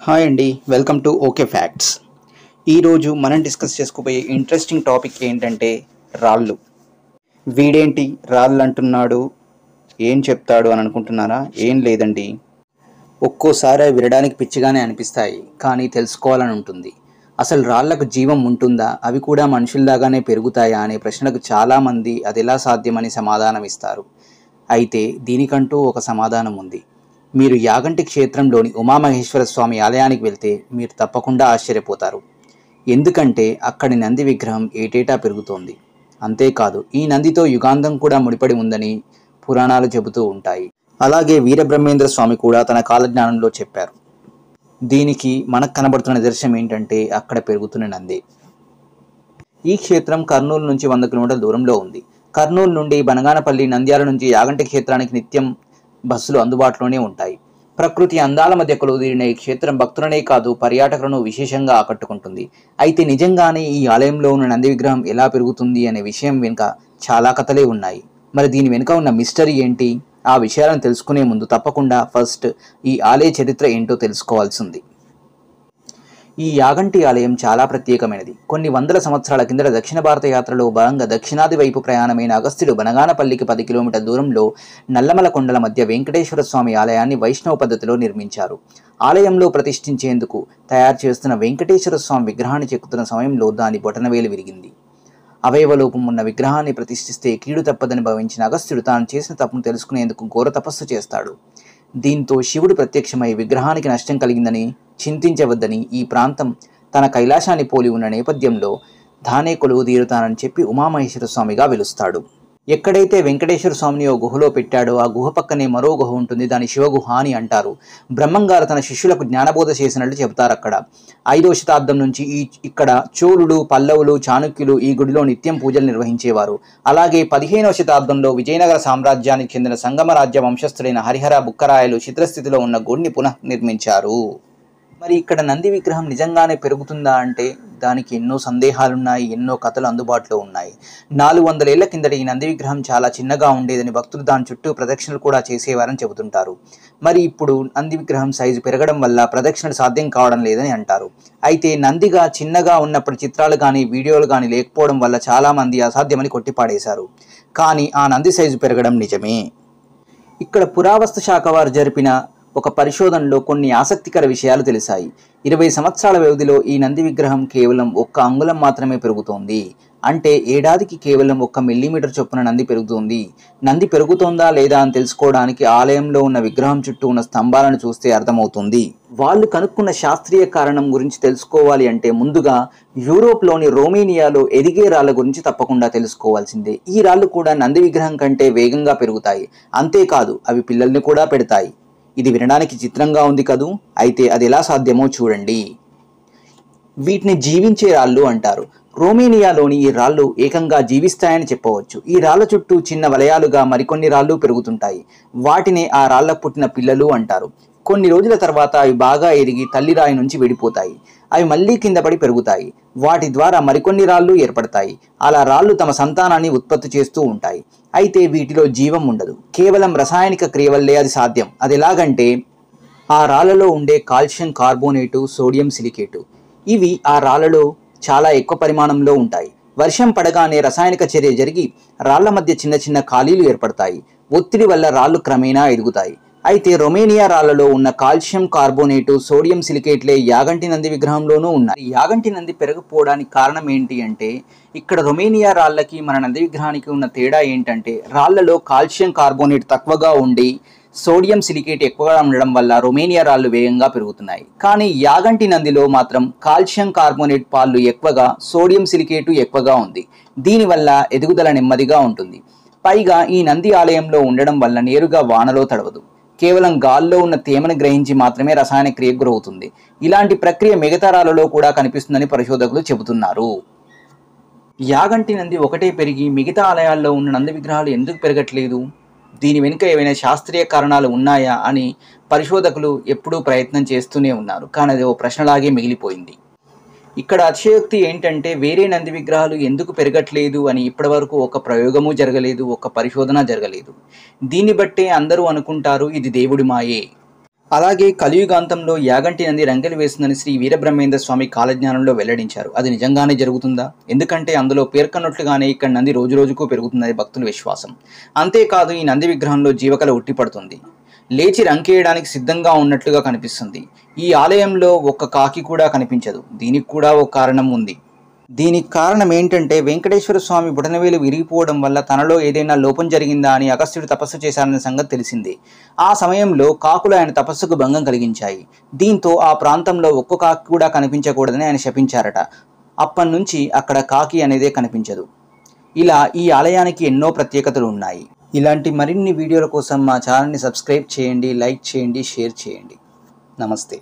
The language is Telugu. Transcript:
హాయ్ అండి వెల్కమ్ టు ఓకే ఫ్యాక్ట్స్. ఈరోజు మనం డిస్కస్ చేసుకోబోయే ఇంట్రెస్టింగ్ టాపిక్ ఏంటంటే రాళ్ళు. వీడేంటి రాళ్ళు అంటున్నాడు ఏం చెప్తాడు అని అనుకుంటున్నారా? ఏం లేదండి. ఒక్కోసారి అవి వినడానికి పిచ్చిగానే అనిపిస్తాయి కానీ తెలుసుకోవాలని ఉంటుంది. అసలు రాళ్ళకు జీవం ఉంటుందా? అవి కూడా మనుషుల్లాగానే పెరుగుతాయా అనే ప్రశ్నకు చాలామంది అది ఎలా సాధ్యమని సమాధానం ఇస్తారు అయితే దీనికంటూ ఒక సమాధానం ఉంది. మీరు యాగంటి క్షేత్రంలోని ఉమామహేశ్వర స్వామి ఆలయానికి వెళ్తే మీరు తప్పకుండా ఆశ్చర్యపోతారు. ఎందుకంటే అక్కడి నంది విగ్రహం ఏటేటా పెరుగుతోంది. అంతేకాదు ఈ నందితో యుగాంతం కూడా ముడిపడి ఉందని పురాణాలు చెబుతూ ఉంటాయి. అలాగే వీరబ్రహ్మేంద్ర స్వామి కూడా తన కాలజ్ఞానంలో చెప్పారు. దీనికి మనకు కనబడుతున్న నిదర్శనం ఏంటంటే అక్కడ పెరుగుతున్న నంది. ఈ క్షేత్రం కర్నూలు నుంచి వంద కిలోమీటర్ల దూరంలో ఉంది. కర్నూలు నుండి బనగానపల్లి నంద్యాల నుంచి యాగంటి క్షేత్రానికి నిత్యం బస్సులు అందుబాటులోనే ఉంటాయి. ప్రకృతి అందాల మధ్య కొలువుదీరిన ఈ క్షేత్రం భక్తులనే కాదు పర్యాటకులను విశేషంగా ఆకట్టుకుంటుంది. అయితే నిజంగానే ఈ ఆలయంలో ఉన్న నంది విగ్రహం ఎలా పెరుగుతుంది అనే విషయం వెనుక చాలా కథలే ఉన్నాయి. మరి దీని వెనుక ఉన్న మిస్టరీ ఏంటి? ఆ విషయాలను తెలుసుకునే ముందు తప్పకుండా ఫస్ట్ ఈ ఆలయ చరిత్ర ఏంటో తెలుసుకోవాల్సింది. ఈ యాగంటి ఆలయం చాలా ప్రత్యేకమైనది. కొన్ని వందల సంవత్సరాల కిందట దక్షిణ భారత యాత్రలో భాగంగా దక్షిణాది వైపు ప్రయాణమైన అగస్త్యుడు బనగానపల్లికి పది కిలోమీటర్ల దూరంలో నల్లమల కొండల మధ్య వెంకటేశ్వర స్వామి ఆలయాన్ని వైష్ణవ పద్ధతిలో నిర్మించారు. ఆలయంలో ప్రతిష్ఠించేందుకు తయారు చేస్తున్న వెంకటేశ్వర స్వామి విగ్రహాన్ని చెక్కుతున్న సమయంలో దాని బొటనవేలు విరిగింది. అవయవలోపం ఉన్న విగ్రహాన్ని ప్రతిష్ఠిస్తే కీడు తప్పదని భావించిన అగస్త్యుడు తాను చేసిన తప్పును తెలుసుకునేందుకు ఘోర తపస్సు చేస్తాడు. దీంతో శివుడు ప్రత్యక్షమై విగ్రహానికి నష్టం కలిగిందని చింతించవద్దని ఈ ప్రాంతం తన కైలాసాన్ని పోలి ఉన్న నేపథ్యంలో ధానే కొలువు తీరుతానని చెప్పి ఉమామహేశ్వర స్వామిగా వెలుస్తాడు. ఎక్కడైతే వెంకటేశ్వర స్వామిని ఓ గుహలో పెట్టాడో ఆ గుహ పక్కనే మరో గుహ ఉంటుంది దాని శివగుహ అని అంటారు. బ్రహ్మంగారు తన శిష్యులకు జ్ఞానబోధ చేసినట్లు చెబుతారు అక్కడ. ఐదవ శతాబ్దం నుంచి ఈ ఇక్కడ చోళుడు పల్లవులు చాణుక్యులు ఈ గుడిలో నిత్యం పూజలు నిర్వహించేవారు. అలాగే పదిహేనవ శతాబ్దంలో విజయనగర సామ్రాజ్యానికి చెందిన సంగమ రాజ్య వంశస్థులైన హరిహర బుక్కరాయలు చిత్రస్థితిలో ఉన్న గుడిని పునః నిర్మించారు. మరి ఇక్కడ నంది విగ్రహం నిజంగానే పెరుగుతుందా అంటే దానికి ఎన్నో సందేహాలున్నాయి ఎన్నో కథలు అందుబాటులో ఉన్నాయి. నాలుగు వందల ఏళ్ళ కిందట ఈ నంది విగ్రహం చాలా చిన్నగా ఉండేదని భక్తులు దాని చుట్టూ ప్రదక్షిణలు కూడా చేసేవారని చెబుతుంటారు. మరి ఇప్పుడు నంది విగ్రహం సైజు పెరగడం వల్ల ప్రదక్షిణలు సాధ్యం కావడం లేదని అంటారు. అయితే నందిగా చిన్నగా ఉన్నప్పుడు చిత్రాలు కానీ వీడియోలు కానీ లేకపోవడం వల్ల చాలామంది అసాధ్యమని కొట్టిపాడేశారు. కానీ ఆ నంది సైజు పెరగడం నిజమే. ఇక్కడ పురావస్తు శాఖ వారు జరిపిన ఒక పరిశోధనలో కొన్ని ఆసక్తికర విషయాలు తెలిసాయి. ఇరవై సంవత్సరాల వ్యవధిలో ఈ నంది విగ్రహం కేవలం ఒక్క అంగుళం మాత్రమే పెరుగుతోంది. అంటే ఏడాదికి కేవలం ఒక్క మిల్లీమీటర్ చొప్పున నంది పెరుగుతుంది. నంది పెరుగుతోందా లేదా అని తెలుసుకోవడానికి ఆలయంలో ఉన్న విగ్రహం చుట్టూ ఉన్న స్తంభాలను చూస్తే అర్థమవుతుంది. వాళ్ళు కనుక్కున్న శాస్త్రీయ కారణం గురించి తెలుసుకోవాలి అంటే ముందుగా యూరోప్లోని రోమేనియాలో ఎదిగే రాళ్ళ గురించి తప్పకుండా తెలుసుకోవాల్సిందే. ఈ రాళ్ళు కూడా నంది విగ్రహం కంటే వేగంగా పెరుగుతాయి. అంతేకాదు అవి పిల్లల్ని కూడా పెడతాయి. ఇది వినడానికి చిత్రంగా ఉంది కదూ? అయితే అది ఎలా సాధ్యమో చూడండి. వీటిని జీవించే రాళ్ళు అంటారు. రోమేనియాలోని ఈ రాళ్ళు ఏకంగా జీవిస్తాయని చెప్పవచ్చు. ఈ రాళ్ళ చుట్టూ చిన్న వలయాలుగా మరికొన్ని రాళ్ళు పెరుగుతుంటాయి. వాటినే ఆ రాళ్ళకు పుట్టిన పిల్లలు అంటారు. కొన్ని రోజుల తర్వాత అవి బాగా ఎరిగి తల్లిరాయి నుంచి విడిపోతాయి. అవి మళ్ళీ కింద పడి పెరుగుతాయి. వాటి ద్వారా మరికొన్ని రాళ్ళు ఏర్పడతాయి. అలా రాళ్ళు తమ సంతానాన్ని ఉత్పత్తి చేస్తూ ఉంటాయి. అయితే వీటిలో జీవం ఉండదు. కేవలం రసాయనిక క్రియ వల్లే అది సాధ్యం. అది ఎలాగంటే ఆ రాళ్ళలో ఉండే కాల్షియం కార్బోనేటు సోడియం సిలికేటు. ఇవి ఆ రాళ్ళలో చాలా ఎక్కువ పరిమాణంలో ఉంటాయి. వర్షం పడగానే రసాయనిక చర్య జరిగి రాళ్ళ మధ్య చిన్న చిన్న ఖాళీలు ఏర్పడతాయి. ఒత్తిడి వల్ల రాళ్ళు క్రమేణా ఎదుగుతాయి. అయితే రొమేనియా రాళ్ళలో ఉన్న కాల్షియం కార్బోనేటు సోడియం సిలికేట్లే యాగంటి నంది విగ్రహంలోనూ ఉన్నాయి. యాగంటి నంది పెరగపోవడానికి కారణం ఏంటి అంటే ఇక్కడ రొమేనియా రాళ్ళకి మన నంది విగ్రహానికి ఉన్న తేడా ఏంటంటే రాళ్ళలో కాల్షియం కార్బోనేట్ తక్కువగా ఉండి సోడియం సిలికేట్ ఎక్కువగా ఉండడం వల్ల రొమేనియా రాళ్ళు వేగంగా పెరుగుతున్నాయి. కానీ యాగంటి నందిలో మాత్రం కాల్షియం కార్బోనేట్ పాళ్ళు ఎక్కువగా సోడియం సిలికేటు ఎక్కువగా ఉంది. దీనివల్ల ఎదుగుదల నెమ్మదిగా ఉంటుంది. పైగా ఈ నంది ఆలయంలో ఉండడం వల్ల నేరుగా వానలో తడవదు. కేవలం గాల్లో ఉన్న తేమను గ్రహించి మాత్రమే రసాయన క్రియకు గురవుతుంది. ఇలాంటి ప్రక్రియ మిగతా రాళ్ళలో కూడా కనిపిస్తుందని పరిశోధకులు చెబుతున్నారు. యాగంటి నంది ఒకటే పెరిగి మిగతా ఆలయాల్లో ఉన్న నంది విగ్రహాలు ఎందుకు పెరగట్లేదు? దీని వెనుక ఏవైనా శాస్త్రీయ కారణాలు ఉన్నాయా అని పరిశోధకులు ఎప్పుడూ ప్రయత్నం చేస్తూనే ఉన్నారు. కానీ అది ఓ ప్రశ్నలాగే మిగిలిపోయింది. ఇక్కడ అతిశయోక్తి ఏంటంటే వేరే నంది విగ్రహాలు ఎందుకు పెరగట్లేదు అని ఇప్పటివరకు ఒక ప్రయోగము జరగలేదు ఒక పరిశోధన జరగలేదు. దీన్ని బట్టే అందరూ అనుకుంటారు ఇది దేవుడి మాయే. అలాగే కలియుగాంతంలో యాగంటి నంది రంకెలు వేస్తుందని శ్రీ వీరబ్రహ్మేంద్ర స్వామి కాలజ్ఞానంలో వెల్లడించారు. అది నిజంగానే జరుగుతుందా? ఎందుకంటే అందులో పేర్కొన్నట్లుగానే ఇక్కడ నంది రోజు రోజుకు పెరుగుతుందని భక్తుల విశ్వాసం. అంతేకాదు ఈ నంది విగ్రహంలో జీవకళ ఉట్టిపడుతుంది. లేచి రంకేయడానికి సిద్ధంగా ఉన్నట్లుగా కనిపిస్తుంది. ఈ ఆలయంలో ఒక్క కాకి కూడా కనిపించదు. దీనికి కూడా ఒక కారణం ఉంది. దీనికి కారణం ఏంటంటే వెంకటేశ్వర స్వామి బుటనవేలు విరిగిపోవడం వల్ల తనలో ఏదైనా లోపం జరిగిందా అని అగస్త్యుడు తపస్సు చేశారనే సంగతి తెలిసింది. ఆ సమయంలో కాకులు ఆయన తపస్సుకు భంగం కలిగించాయి. దీంతో ఆ ప్రాంతంలో ఒక్క కాకి కూడా కనిపించకూడదని ఆయన శపించారట. అప్పటి నుంచి అక్కడ కాకి అనేదే కనిపించదు. ఇలా ఈ ఆలయానికి ఎన్నో ప్రత్యేకతలు ఉన్నాయి. ఇలాంటి మరిన్ని వీడియోల కోసం మా ఛానల్ని సబ్స్క్రైబ్ చేయండి లైక్ చేయండి షేర్ చేయండి. నమస్తే.